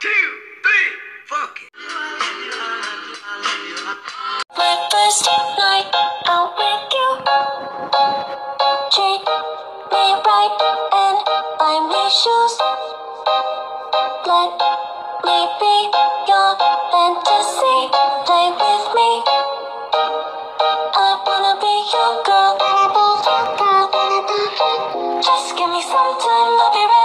two, three, fuck it. Breakfast tonight, out with you. Treat me right, and I'm your shoes. Let me be your fantasy. Play with me. I wanna be your girl. Just give me some time, I'll be ready.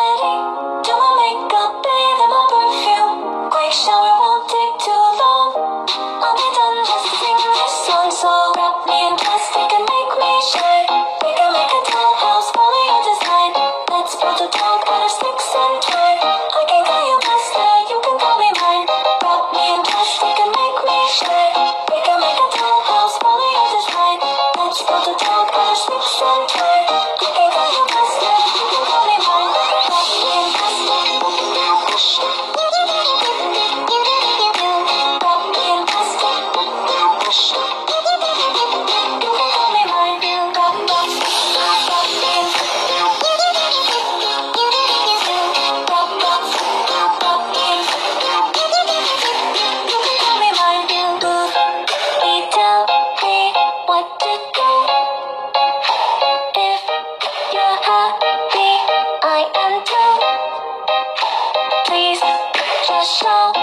oh, oh. happy I am too. Please just show.